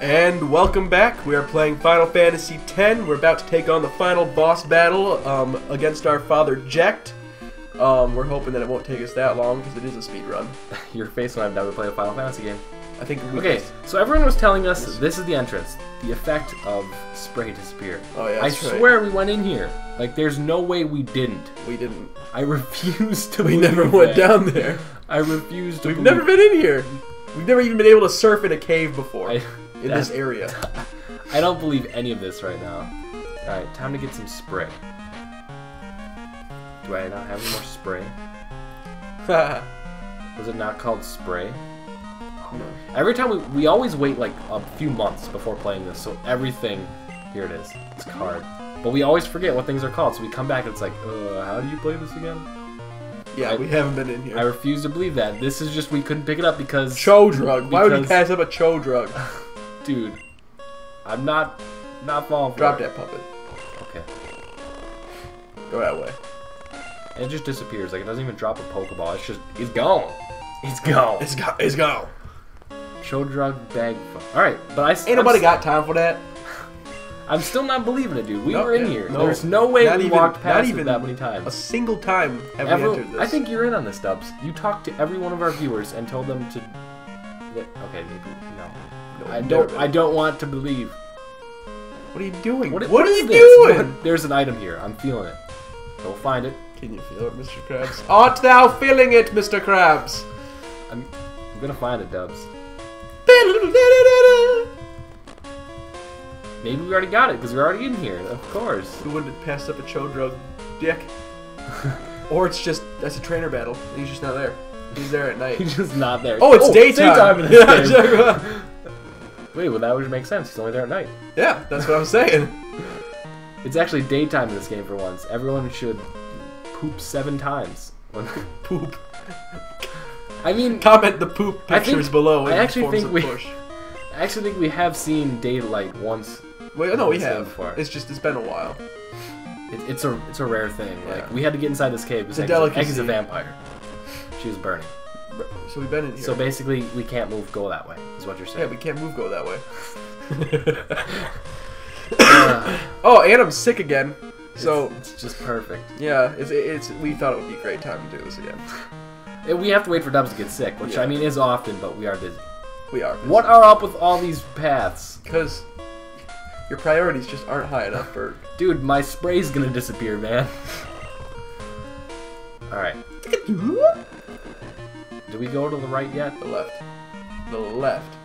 And welcome back. We are playing Final Fantasy X. We're about to take on the final boss battle um, against our father Jecht. Um, we're hoping that it won't take us that long because it is a speed run. Your face when I've never played a Final Fantasy game. I think we Okay, so everyone was telling us this is the entrance. The effect of spray disappear. Oh yeah, I right. swear we went in here. Like, there's no way we didn't. we didn't. I refuse to We never went that. down there. I refuse to We've never been in here. We've never even been able to surf in a cave before I, in this area. I don't believe any of this right now. Alright, time to get some spray. Do I not have any more spray? Was it not called spray? Every time we, we always wait like a few months before playing this, so everything, here it is, it's card. But we always forget what things are called, so we come back and it's like, uh, how do you play this again? yeah, we haven't been in here. I refuse to believe that. This is just, we couldn't pick it up because, Cho drug. Why would you pass up a cho drug? dude, I'm not, not falling for Drop it. that puppet. Okay. Go that way. And it just disappears, like it doesn't even drop a Pokeball, it's just, it's gone. It's gone. It's go. It's go. Show drug bag. Alright, but I. Ain't I'm nobody got time for that. I'm still not believing it, dude. We No, were in yeah, here. no. There's no way we even- walked not past even it that many times. A single time have we entered this. I think you're in on this, Dubz. You talked to every one of our viewers and told them to. Okay, maybe no. No, I don't. I don't want to believe. What are you doing? What, what, are you this? doing? What- There's an item here. I'm feeling it. Go find it. Can you feel it, Mr. Krabs? Art thou feeling it, Mr. Krabs? I'm. I'm gonna find it, Dubz. Maybe we already got it because we're already in here. Of course. Who would have passed up a cho drug dick? or it's just that's a trainer battle. He's just not there. He's there at night. He's just not there. Oh, it's oh, daytime. in this Yeah, game. Wait, well that would make sense. He's only there at night. yeah, that's what I'm saying. It's actually daytime in this game for once. Everyone should poop seven times. When- Poop. I mean, Comment the poop I think- pictures below. I actually forms think of we- push. I actually think we have seen daylight once. Wait, no, we have. before. It's just it's been a while. It, it's a it's a rare thing. Yeah. Like we had to get inside this cave because It's a Eggy's, Eggy's a vampire. She was burning. So we've been in here. So basically, we can't move. Go that way. Is what you're saying. yeah, we can't move. Go that way. Uh, oh, and I'm sick again. So it's, it's just perfect. yeah, it's, it's we thought it would be a great time to do this again. We have to wait for Dubz to get sick, which Yeah. I mean is often, but we are busy. We are. What are up with all these paths? Because your priorities just aren't high enough for. Dude, my spray's gonna disappear, man. Alright. the Do we go to the right yet? The left. The left.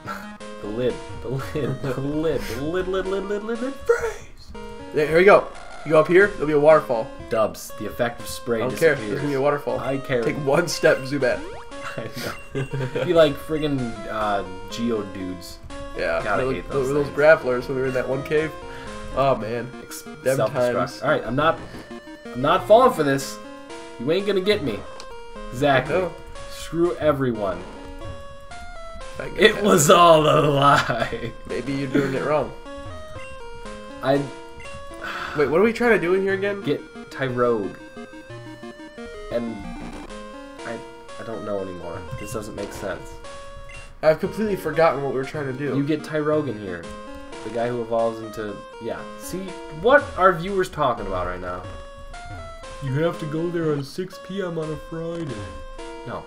The lid. The lid. The lid. The lid, lid, lid, lid, lid, lid. Freeze! There, here we go. You go up here, there'll be a waterfall. Dubz. The effect of spray I don't care. There's gonna be a waterfall. I care. Take one step, Zubat. I know. be like friggin' uh, Geo dudes. Yeah. I those, hate those those things. grapplers when we were in that one cave. Oh man. Ex- Them times. Alright, I'm not I'm not falling for this. You ain't gonna get me. Exactly. No. Screw everyone. If I can get It past was all a lie. Maybe you're doing it wrong. I Wait, what are we trying to do in here again? get Tyrogue. And I I don't know anymore. This doesn't make sense. I've completely forgotten what we were trying to do. You get Tyrogue in here. The guy who evolves into yeah. See what are viewers talking about right now? You have to go there on 6 p.m. on a Friday. No.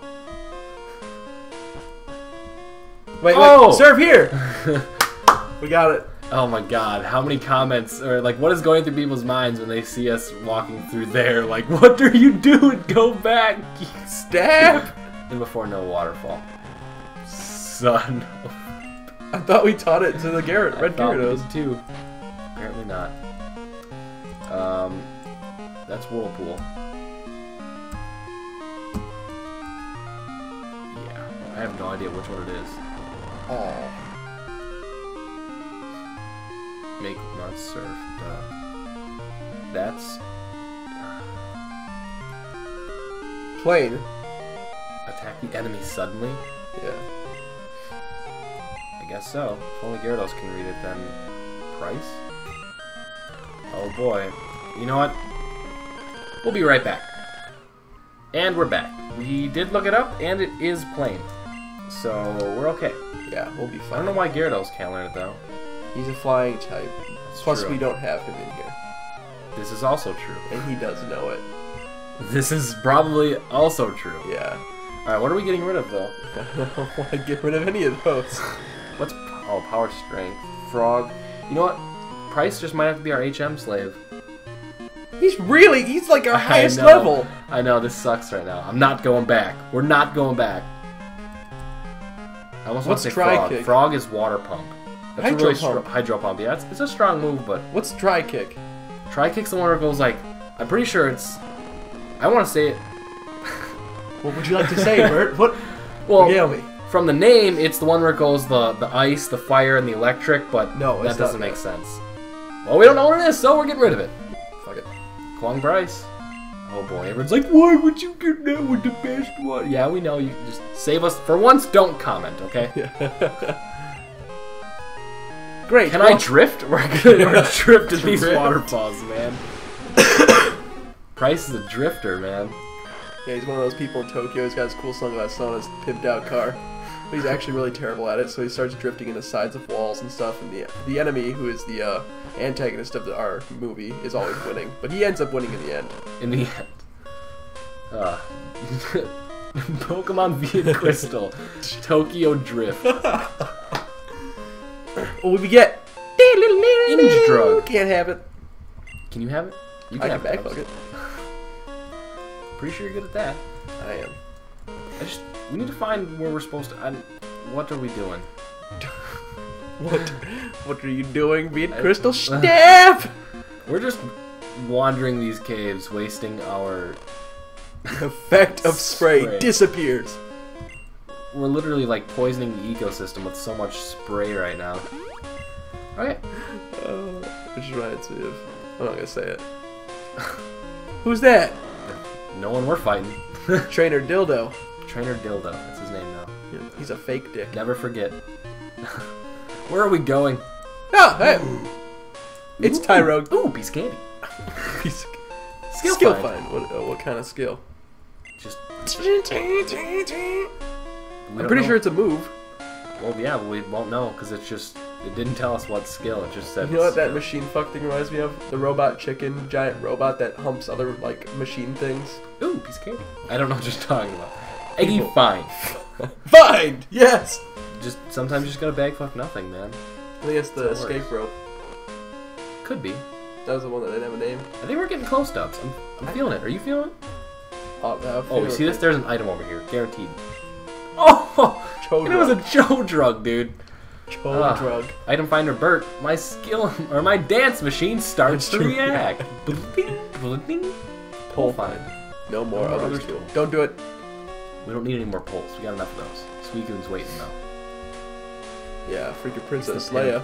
Wait, wait, Oh! serve here. we got it. Oh my god, how many comments or like what is going through people's minds when they see us walking through there? Like, what are you doing? Go back! Stab. and before no waterfall. Son I thought we taught it to the Garrett, Red Gyarados. too. Apparently not. Um, that's Whirlpool. Yeah, I have no idea which one it is. Oh. Make not surf. Duh. That's Plane. attack the enemy suddenly. Yeah. I guess so. If only Gyarados can read it, then price. Oh boy. You know what? We'll be right back. And we're back. We did look it up, and it is plain. So we're okay. Yeah, we'll be fine. I don't know why Gyarados can't learn it though. He's a flying type. It's Plus, true. we don't have him in here, This is also true. and he does know it. This is probably also true. Yeah. All right, what are we getting rid of though? I don't want to get rid of any of those. What's oh power strength frog? You know what? Price just might have to be our HM slave. He's really, he's like our highest level. I know this sucks right now. I'm not going back. We're not going back. I almost want What's to say Dry frog. Kick? Frog is water pump. That's Hydro a really Pump. hydro pump. Yeah, it's, it's a strong move, but What's dry kick? Tri Kick's the one where it goes like. I'm pretty sure it's. I want to say it. What would you like to say, Bert? What? Well, Regale me. from the name, it's the one where it goes the the ice, the fire, and the electric. But No, that not doesn't make sense. Well, we don't know what it is, so we're getting rid of it. Fuck it. Kwang Bryce. Oh boy, everyone's like, why would you get that with the best one? Yeah, we know. You just save us for once. Don't comment, okay? Great. Can well, I drift? We're gonna we're drift in these Drift. waterfalls, man. Price is a drifter, man. Yeah, he's one of those people in Tokyo. He's got his cool sunglasses on his pimped out car. But he's actually really terrible at it, so he starts drifting into sides of walls and stuff. And the the enemy, who is the uh, antagonist of the, our movie, is always winning. But he ends up winning in the end. In the end. Uh, Pokemon V and Crystal. Tokyo Drift. Well, we get Inch drug. Can't have it. Can you have it? You I can it, backfuck Tubbs. it. Pretty sure you're good at that. I am. I just we need to find where we're supposed to. I, what are we doing? What? What are you doing, being Crystal? Snap! We're just wandering these caves, wasting our. Effect of spray, Spray. disappears. We're literally like poisoning the ecosystem with so much spray right now. Okay. Uh, which reminds me of. I'm not gonna say it. Who's that? No one we're fighting. Trainer Dildo. Trainer Dildo. That's his name now. Yeah, He's a fake dick. Never forget. Where are we going? Ah, hey! It's Ooh. Tyrone. Ooh, piece of candy. He's Skill, skill find. find. What, uh, what kind of skill? Just. I'm pretty know. sure it's a move. Well, yeah, we won't know because it's just. It didn't tell us what skill. It just said. You know what that skill. machine fuck thing reminds me of? The robot chicken, giant robot that humps other like machine things. Ooh, piece of candy. I don't know what you're talking about. Eggy fine. Find! Yes! Just sometimes you just gotta bag fuck nothing, man. I think it's the That's how it escape rope. Could be. That was the one that didn't have a name. I think we're getting close, Dubz. I'm, I'm feeling it. Are you feeling it? Oh, Oh, you see this? There's an item over here, guaranteed. Oh, and it was a. Joe drug, dude. Cho Ah. drug. Item finder Bert. My skill or my dance machine starts to react. Bling, bling. Pull find. No more No more other skill. Don't do it. We don't need any more pulls. We got enough of those. Suicune's waiting though. Yeah, freaking Princess Leia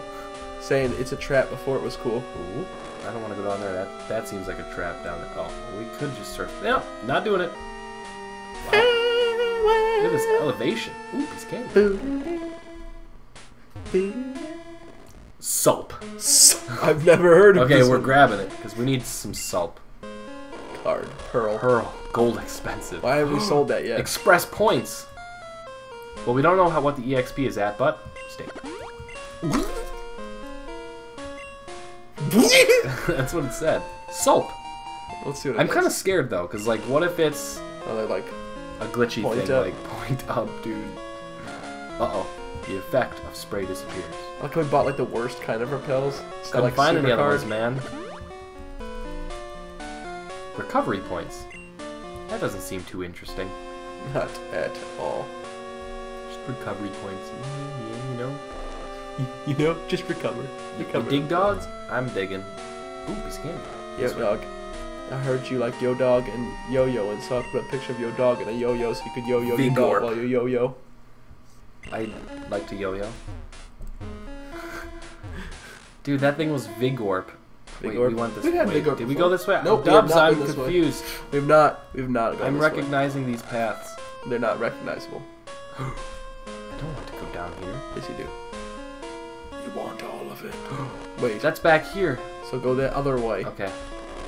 saying it's a trap before it was cool. Ooh, I don't want to go down there. That that seems like a trap down there. Oh, we could just search. No, not doing it. Wow. Look at this elevation. Ooh, piece of candy. Sulp. I've never heard of this. Okay, we're one. grabbing it because we need some sulp. card. Pearl. Pearl, gold expensive. Why haven't we sold that yet? Express points. Well, we don't know how what the exp is at, but stay. That's what it said. Soap. Let's see what it I'm kind of scared though, cause like, what if it's like, a glitchy Point thing, up. like point up, dude? Uh oh, the effect of spray disappears. I like we bought like the worst kind of repels. It's not Couldn't like find any other ones, man. Recovery points. That doesn't seem too interesting. Not at all. Just recovery points. Mm, Yeah, you know. You know, just recover. You Recover. dig dogs? I'm digging. Ooh, piece of candy. Yo, This dog. I heard you like yo dog and yo yo, and so I put a picture of yo dog and a yo yo so you could yo yo your Vigorp. dog while you yo yo. I like to yo-yo. Dude, that thing was Vigorp. Wait, we Vigorp? went this We've way. Vigorp Did we go this way? Nope, we have Dubz, I'm this confused. We've not, we've not gone I'm this way. recognizing these paths. They're not recognizable. down here. Yes, you do. You want all of it. Wait, That's back here. so go the other way. Okay.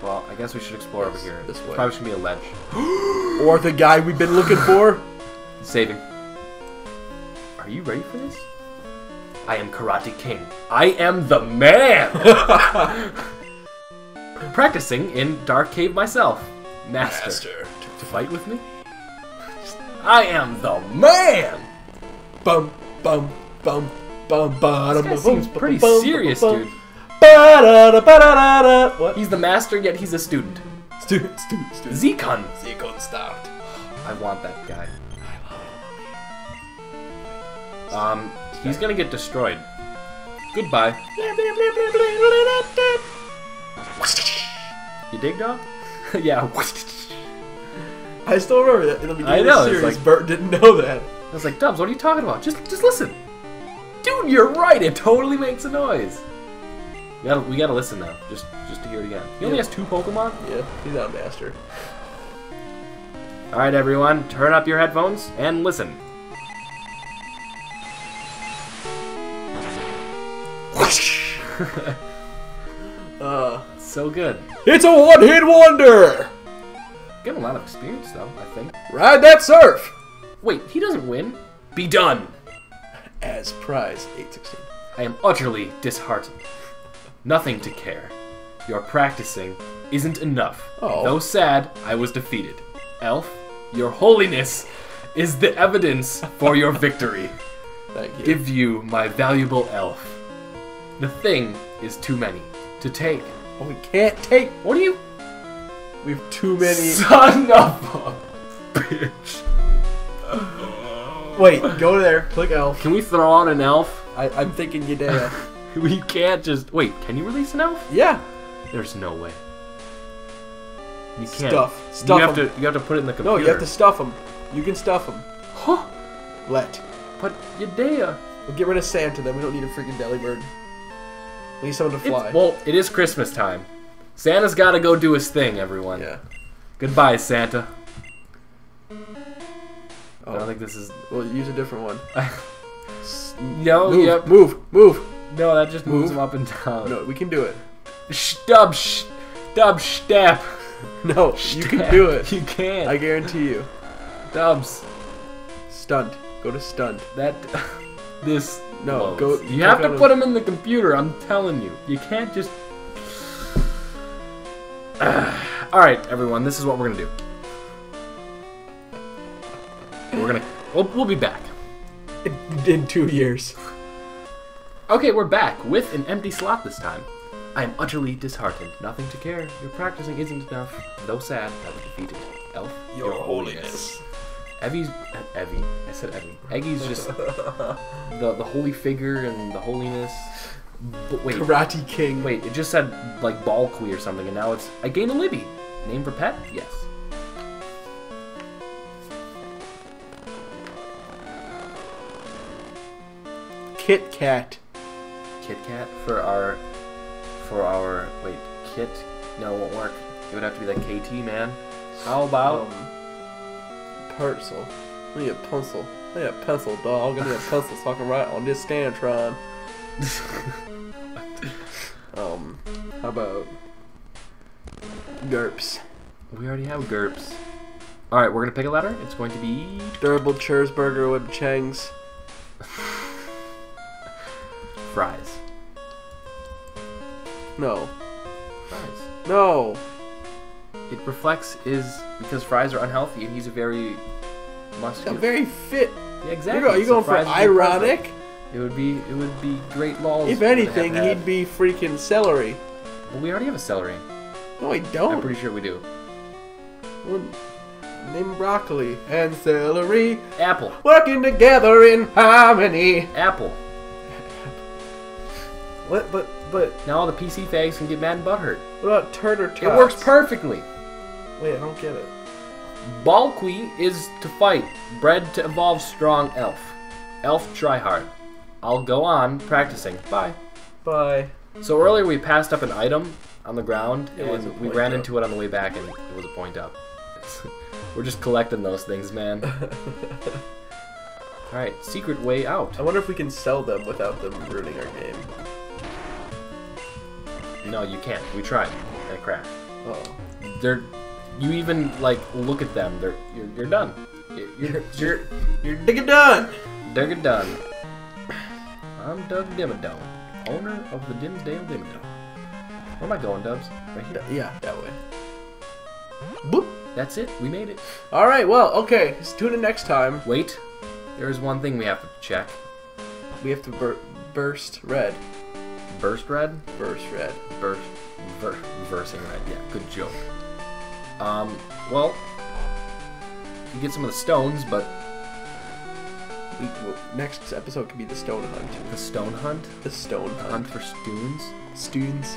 Well, I guess we should explore over here. this way. Probably should be a ledge. Or the guy we've been looking for. Saving. Are you ready for this? I am Karate King. I am the man! Practicing in Dark Cave myself. Master. Master. To fight with me? I am the man! Bum bum bum bum bum. This guy seems pretty serious, dude. What? He's the master, yet he's a student. Student, student, student. Zekon. Zekon stopped. I want that guy. Um, he's gonna get destroyed. Goodbye. You dig, dog? yeah. I still remember that the beginning I know, of the it's series. like- Bert didn't know that. I was like, Dubz, what are you talking about? Just, just listen. Dude, you're right. It totally makes a noise. We gotta, we gotta listen now, just, just to hear it again. He only has two Pokemon. Yeah, he's not a master. All right, everyone, turn up your headphones and listen. Uh, So good. it's a one-hit wonder. Getting a lot of experience though, I think. Ride that surf. Wait, he doesn't win. Be done. As prize 816. I am utterly disheartened. Nothing to care. Your practicing isn't enough. Oh. Though sad, I was defeated. Elf, your holiness is the evidence for your victory. Thank you. Give you my valuable elf. The thing is too many to take. Oh, we can't take. What are you? We have too many. Son of a bitch. Wait, go there. Click elf. Can we throw on an elf? I, I'm thinking Yadea. We can't just. Wait, can you release an elf? yeah. There's no way. You can't. Stuff. Stuff you have 'em. to. You have to put it in the computer. No, you have to stuff them. You can stuff them. Huh? Let. But Yadea. We'll get rid of Santa then. We don't need a freaking Delibird. We need someone to fly. It's, well, it is Christmas time. Santa's got to go do his thing, everyone. yeah. Goodbye, Santa. I Oh, don't think this is. we'll use a different one. no, move, yep. move, move. No, that just moves Move. him up and down. No, we can do it. Stub, sh- dub, step. No, you can do it. You can't. I guarantee you. Dubz. Stunt. Go to stunt. That. This. No, go- You have to put him. him in the computer. I'm telling you. You can't just. All right, everyone. This is what we're gonna do. We're gonna. We'll, we'll be back. In, in two years. Okay, we're back with an empty slot this time. I am utterly disheartened. Nothing to care. Your practicing isn't enough. Though sad, I was defeated. Elf, Your holiness. Evie's uh, Evie. I said Evie. Eggie's just the the holy figure and the holiness. But wait, Karate King. wait. It just said like Balqui or something, and now it's I gain a Libby. Name for pet? Yes. Kit Kat. Kit Kat for our for our wait Kit. No, it won't work. It would have to be like KT man. How about Um, pencil. I need a pencil. I need a pencil, dog. I need a pencil so I can write on this Scantron. Um, how about GURPS? we already have GURPS. All right, we're gonna pick a letter. It's going to be Durable Cheeseburger with Changs. fries. No. Fries. No. It reflects is because fries are unhealthy, and he's a very muscular. I'm very fit. yeah, You're, exactly. you're so going for fries would be ironic? It would be it would be great laws. If have anything, have. he'd be freaking celery. Well, we already have a celery. No, I don't. I'm pretty sure we do. Well, Name broccoli and celery Apple. working together in harmony. Apple. What? But but Now all the PC fags can get mad and butthurt. what about turtle tots? It works perfectly. Wait, I don't get it. Balqui is to fight, bred to evolve strong elf. Elf try hard. I'll go on practicing. Bye. Bye. So earlier we passed up an item on the ground, It and we ran up. into it on the way back, and it was a point up. We're just collecting those things, man. All right, secret way out. I wonder if we can sell them without them ruining our game. No, you can't. We tried, and it crashed. Oh. They're, you even like look at them. They're you're, you're done. You're, You're you're digging done. Doug Done. I'm Doug Dimmadome, owner of the Dimsdale Dimmadome. Where am I going, Dubz? Right here. Yeah, that way. Boop. That's it. We made it. All right. Well, okay. Let's tune in next time. Wait. There is one thing we have to check. We have to bur- burst red. Burst red? Burst red. Burst. Ver- versing red. Yeah, good joke. Um, well, you get some of the stones, but We, well, next episode could be the stone hunt. the stone hunt? The stone Hunt hunt. for stones? Students.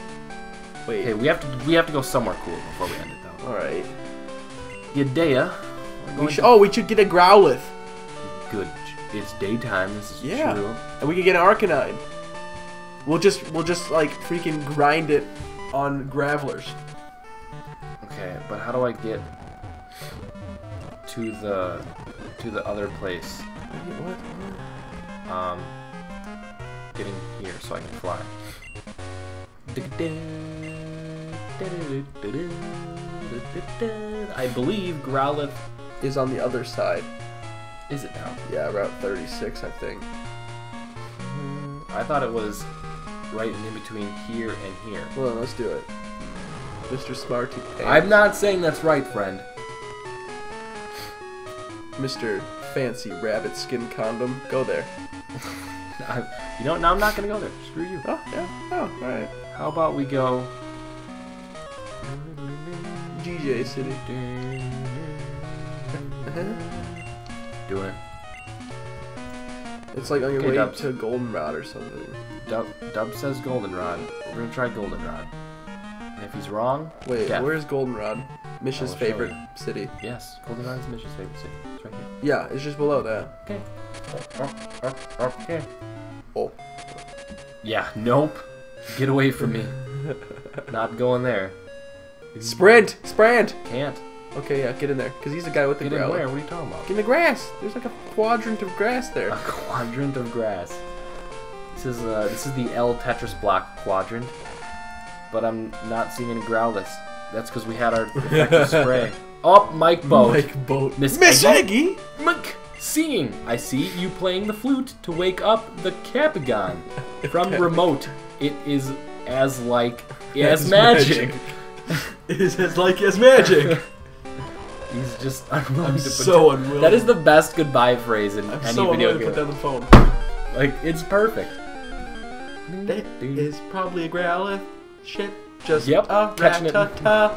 Wait. Okay, we have to we have to go somewhere cool before we end it though. All right. Yadea. We should, oh, we should get a Growlithe, Good. It's daytime. This is Yeah. true. and we could get an Arcanine. We'll just we'll just like freaking grind it on Gravelers. Okay, but how do I get to the to the other place? What? Um, getting here so I can fly. I believe Growlithe Is on the other side. is it now? Yeah, Route 36, I think. I thought it was right in between here and here. Well, let's do it. Mr. Smarty Pants. I'm not saying that's right, friend. Mr. Fancy Rabbit Skin Condom. Go there. I, you know, now I'm not gonna go there. Screw you. Oh, yeah. Oh, alright. How about we go? GJ City. Doing it. It's like on your Okay, way Dubz. to Goldenrod or something. Dub, Dub says Goldenrod. We're gonna try Goldenrod. And if he's wrong, Wait, death. where's Goldenrod? Mish's favorite city. Yes, Goldenrod's Mitch's favorite city. It's right here. Yeah, it's just below that. Okay. Okay. Oh. Yeah, nope. Get away from me. Not going there. Sprint! Sprint! Can't. Okay, yeah, get in there. Because he's the guy with the Get in growler. where? What are you talking about? Get in the grass. There's like a quadrant of grass there. A quadrant of grass. This is uh, this is the L Tetris block quadrant, but I'm not seeing any Growlithe. That's because we had our effective spray. Oh, Mike Boat. Mike Boat. Miss Miss Eggy? Mike, seeing. I see you playing the flute to wake up the Capagon from remote. It is as like as As magic. It is as like as magic. He's just unwilling I'm to put so unwilling. That is the best goodbye phrase in I'm any so video unwilling to game. put down the phone. Like it's perfect. That is probably a Growlithe. Shit. Just Yep, a catching it. rat-ta-ta.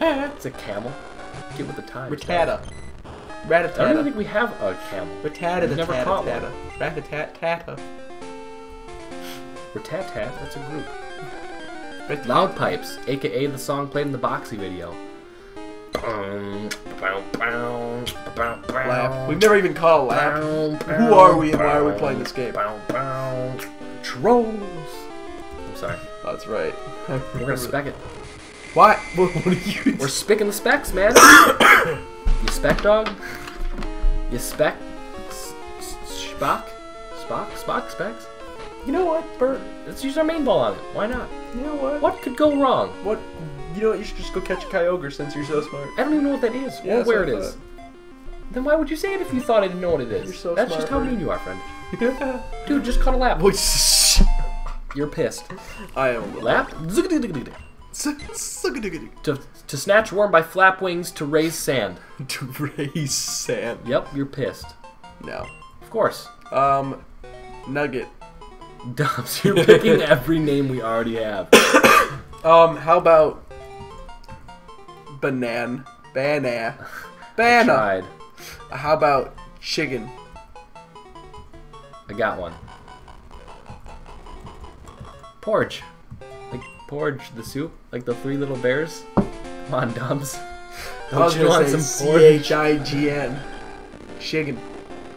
It's a camel. Get with the time. Ratata. I don't even think we have a camel. Ratata We've the never tata caught tata. Rat-a-tat-tata. Ratatat, that's a group. Loud Pipes, aka the song played in the Boxxy video. Laugh. We've never even caught a laugh. Who are we and why are we playing this game? Trolls. I'm sorry. That's right. We're gonna spec it. What? What, what are you? We're spicking the specs, man. you spec dog? You spec? S- s- Spock? Spock? Spock specs? You know what, Bert? Let's use our main ball on it. Why not? You know what? What could go wrong? What? You know what? You should just go catch a Kyogre since you're so smart. I don't even know what that is Yeah, or where it Then why would you say it if you thought I didn't know what it is? You're so That's smart, just how mean you are, friend. Yeah. Dude, just caught a lap. Boy, shh. You're pissed. I am. Lap? To To, to snatch worm by flap wings to raise sand. To raise sand. Yep, you're pissed. No. Of course. Um, Nugget. Dubz, you're picking every name we already have. Um, how about banan? Banana. Banana. Tried. How about chicken? I got one. Porridge. Like porridge, the soup? Like the three little bears? Come on, Dubz. Don't you want some porridge? C-H-I-G-N. Chicken.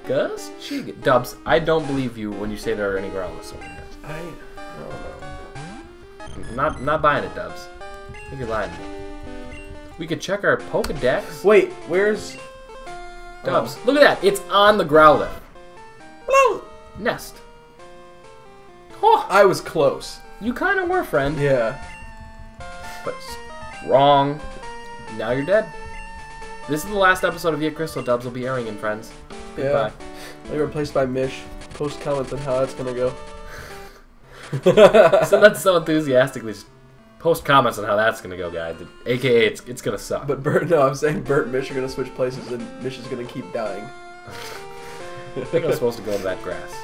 Gus? Chicken. Dubz, I don't believe you when you say there are any growlers over here. I don't know. I'm not, not buying it, Dubz. I think you're lying to me. We could check our Pokedex. Wait, where's... Dubz, oh. look at that. It's on the Growlithe. Oh. Nest. Oh, I was close. you kind of were, friend. Yeah. But wrong. Now you're dead. This is the last episode of Yet Crystal Dubz will be airing in, friends. Goodbye. Yeah. Like replaced by Mish. Post comments on how that's gonna go. so that's so enthusiastically. Just post comments on how that's gonna go, guys. AKA, it's it's gonna suck. But Bert, no, I'm saying Bert and Mish are gonna switch places, and Mish is gonna keep dying. I think I'm supposed to go to that grass.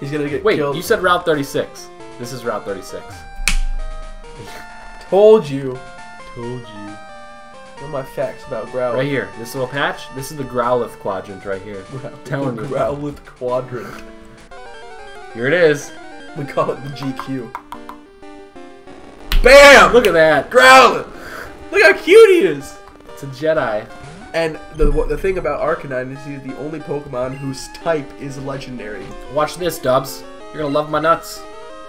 He's gonna get Wait, killed. you said Route 36. This is Route 36. Told you. Told you. What are my facts about Growlithe? Right here, this little patch. This is the Growlithe quadrant right here. Growlithe, Telling you. Growlithe Quadrant. Here it is. We call it the GQ. BAM! Look at that. Growlithe! Look how cute he is! It's a Jedi. And the the thing about Arcanine is he's the only Pokemon whose type is legendary. Watch this, Dubz. You're gonna love my nuts.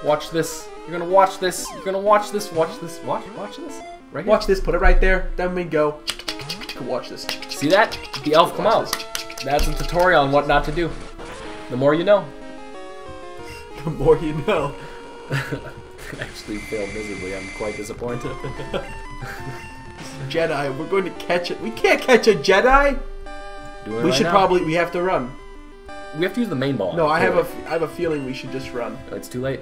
Watch this. You're gonna watch this. You're gonna watch this. Watch this. Watch. Watch this. Right here. Watch this, put it right there, then we go. Watch this. See that? The elf come out. That's a tutorial on what not to do. The more you know. The more you know. Actually failed miserably. I'm quite disappointed. Jedi, we're going to catch it. We can't catch a Jedi. We right should now. probably. We have to run. We have to use the main ball. No, I have a. Totally. have a feeling we should just run. Oh, it's too late.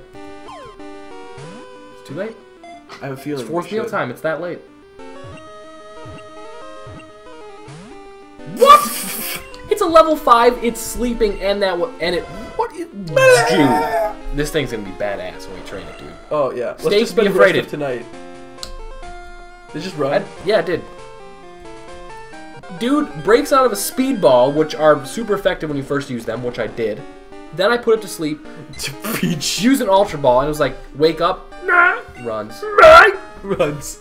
It's too late. I have a feeling. It's fourth meal time. It's that late. What? It's a level five. It's sleeping, and that and it. What? Is, dude, this thing's gonna be badass when we train it, dude. Oh yeah. Let's just spend be afraid of it. tonight. They just run. I, yeah, it did. Dude breaks out of a speedball, which are super effective when you first use them, which I did. Then I put it to sleep, to preach. use an ultra ball, and it was like, wake up, runs. Runs.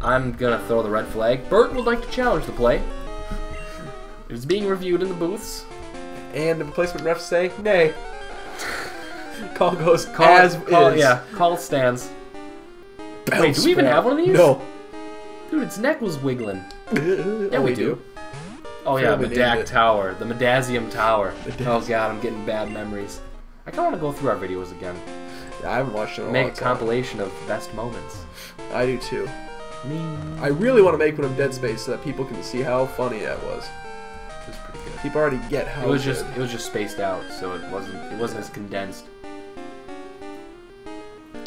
I'm gonna throw the red flag. Bert would like to challenge the play. It's being reviewed in the booths. And the replacement refs say nay. Call goes Call, as call, is. Yeah, call stands. Wait, do we even have one of these? No. Dude, its neck was wiggling. yeah, Yeah, we do. Oh yeah, Forgot we Medak. Tower, the Medazium Tower. Medazium. Oh god, I'm getting bad memories. I kind of want to go through our videos again. I haven't watched it in a Make long a time. compilation of best moments. I do too. Me. I really want to make one of Dead Space so that people can see how funny that was. People already get how It was good. just it was just spaced out, so it wasn't it wasn't as condensed.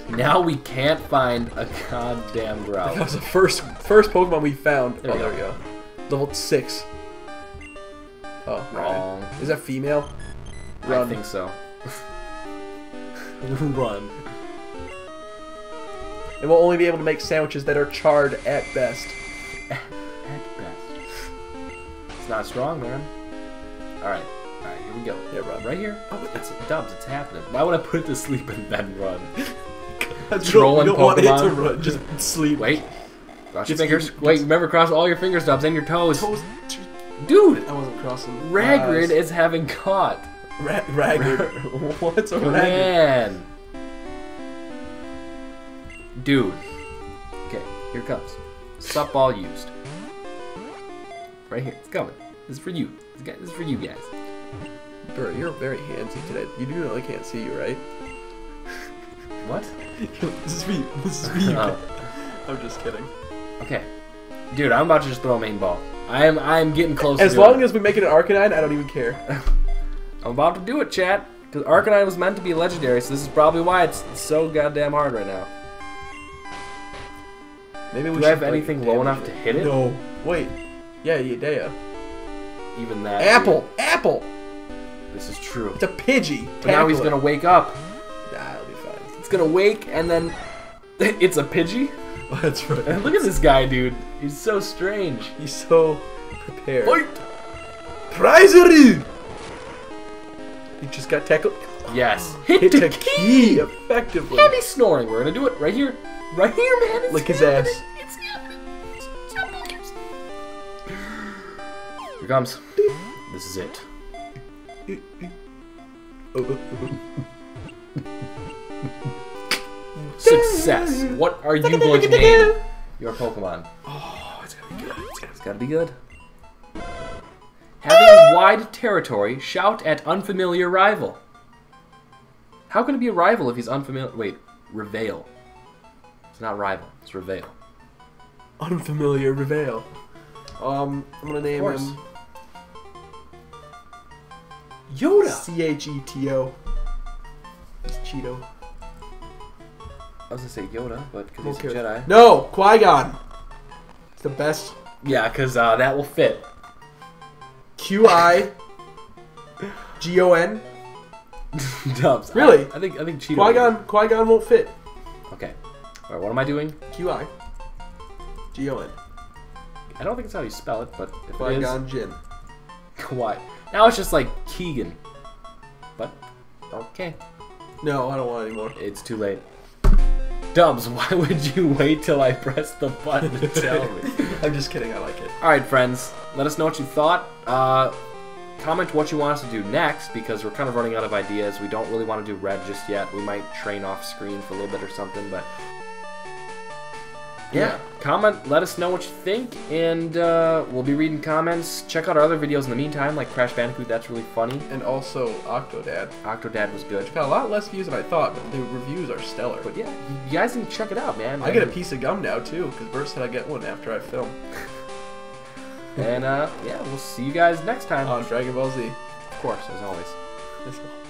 Now we can't find a goddamn That was the first first Pokemon we found. There oh, we there we go. Level six. Oh, Wrong. right. Is that female? I think so. Run. And we'll only be able to make sandwiches that are charred at best. At best. It's not strong, man. Alright. Alright, here we go. Yeah, run. Right here? Oh, it's dubs, it's happening. Why would I put it to sleep and then run? Trolling don't want it to Pokemon. run. Just sleep. Wait. Cross your fingers. Wait, remember cross all your fingers, dubs, and your toes. Toes- Dude! I wasn't crossing. Ragrid is having caught. Ra- Ragrid. What's a Ragrid? Man. Dude. Okay, here it comes. Sup ball used. Right here. It's coming. This is for you. This guy- this is for you guys. Bert, you're very handsy today. You do know I can't see you, right? What? this is for you. This is for you. Oh. I'm just kidding. Okay. Dude, I'm about to just throw a main ball. I am I am getting close As to long it. as we make it an Arcanine, I don't even care. I'm about to do it, chat. Because Arcanine was meant to be legendary, so this is probably why it's so goddamn hard right now. Maybe we Do should I have anything low damage enough to hit it? No. Wait. Yeah, Yedea. Even that. Apple. Apple. This is true. It's a Pidgey. But now he's gonna wake up. Nah, it'll be fine. It's gonna wake and then it's a Pidgey. That's right. And look at this guy, dude. He's so strange. He's so prepared. Fight! Prizery! He just got tackled. Yes. Hit, Hit the key. key effectively. Heavy snoring. We're gonna do it right here. Right here, man. It's Lick his happening. ass. It's happening. Stop moving. Here comes. This is it. Success. What are you going to name your Pokemon? Oh, it's gonna be good. It's gonna It's gotta be good. Having wide territory, shout at unfamiliar rival. How can it be a rival if he's unfamiliar? Wait, Reveal. It's not rival. It's Reveal. Unfamiliar Reveal. Um, I'm gonna name him Yoda. C H E T O. It's Cheeto. I was gonna say Yoda, but because he's Okay. a Jedi. No, Qui Gon. It's the best. Yeah, because uh, that will fit. Q I G O N. Dubz. Really? I, I think I think Cheeto. Qui Gon. Qui Gon won't fit. Okay. All right. What am I doing? Q I G O N. I don't think it's how you spell it, but if it Qui is, Gon Jinn. Why? Now it's just like Keegan. But okay, No, I don't want any more. it's too late. Dubz, why would you wait till I press the button to tell me? I'm just kidding. I like it. All right, friends, let us know what you thought. Uh, comment what you want us to do next because we're kind of running out of ideas. We don't really want to do red just yet. We might train off screen for a little bit or something, but yeah, comment. Let us know what you think, and uh, we'll be reading comments. Check out our other videos in the meantime, like Crash Bandicoot. That's really funny. And also Octodad. Octodad was good. Got a lot less views than I thought, but the reviews are stellar. But yeah, you guys need to check it out, man. I get a piece of gum now too, because Bert said I get one after I film And uh, yeah, we'll see you guys next time. on Dragon Ball Z. of course, as always.